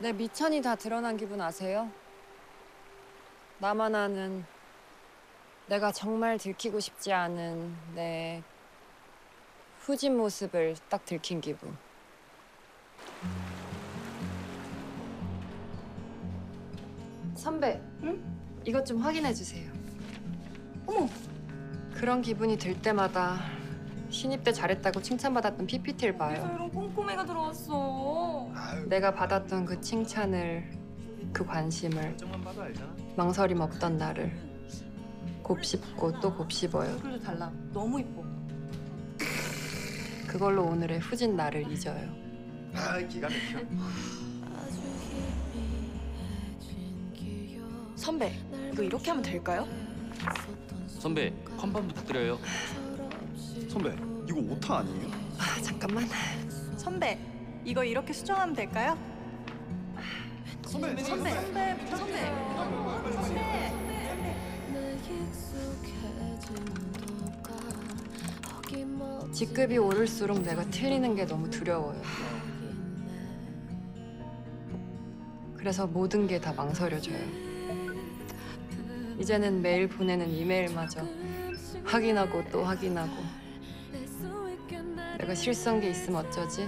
내 미천이 다 드러난 기분 아세요? 나만 아는 내가 정말 들키고 싶지 않은 내 후진 모습을 딱 들킨 기분. 선배, 응? 이것 좀 확인해 주세요. 어머. 그런 기분이 들 때마다 신입 때 잘했다고 칭찬받았던 PPT를 그래서 봐요. 이런 꼼꼼해가 들어왔어. 내가 받았던 그 칭찬을, 그 관심을 결정만 봐도 알잖아. 망설임 없던 나를 곱씹고 또 곱씹어요. 얼굴도 달라. 너무 이뻐. 그걸로 오늘의 후진 나를 잊어요. 아 기가 막혀. 선배, 이거 이렇게 하면 될까요? 선배 컨펌 부탁드려요. 선배, 오타 아니에요? 아 잠깐만. 선배, 이거 이렇게 수정하면 될까요? 선배, 선배, 선배, 선배. 직급이 오를수록 내가 틀리는 게 너무 두려워요. 그래서 모든 게 다 망설여져요. 이제는 매일 보내는 이메일마저 확인하고 또 확인하고 내가 실수한 게 있으면 어쩌지?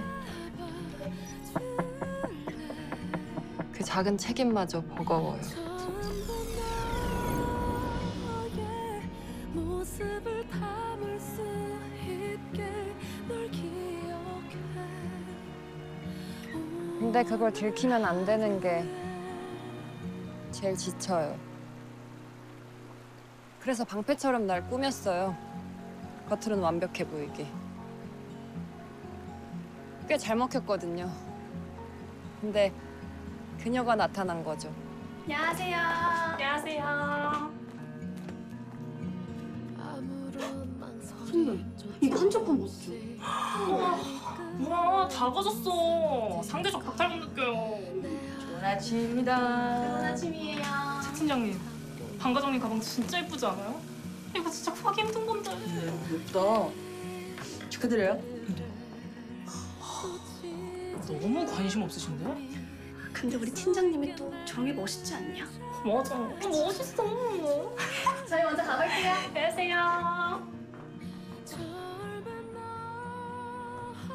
그 작은 책임마저 버거워요. 근데 그걸 들키면 안 되는 게 제일 지쳐요. 그래서 방패처럼 날 꾸몄어요. 겉으로는 완벽해 보이게. 꽤 잘 먹혔거든요. 근데 그녀가 나타난 거죠. 안녕하세요. 안녕하세요. 선배, 이거 한적한 못 줘. 우와 작아졌어 상대적 박탈감 느껴요 좋은 아침입니다. 좋은 아침이에요. 차 팀장님 방 과장님 가방 진짜 예쁘지 않아요? 이거 진짜 구하기 힘든 건데 예쁘다. 축하드려요. 너무 관심 없으신데? 근데 우리 팀장님이 또 저런 게 멋있지 않냐? 맞아 멋있어 저희 먼저 가볼게요. 안녕하세요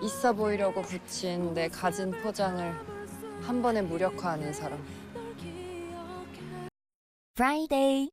있어 보이려고 붙인 내 갖은 포장을 한 번에 무력화하는 사람. Friday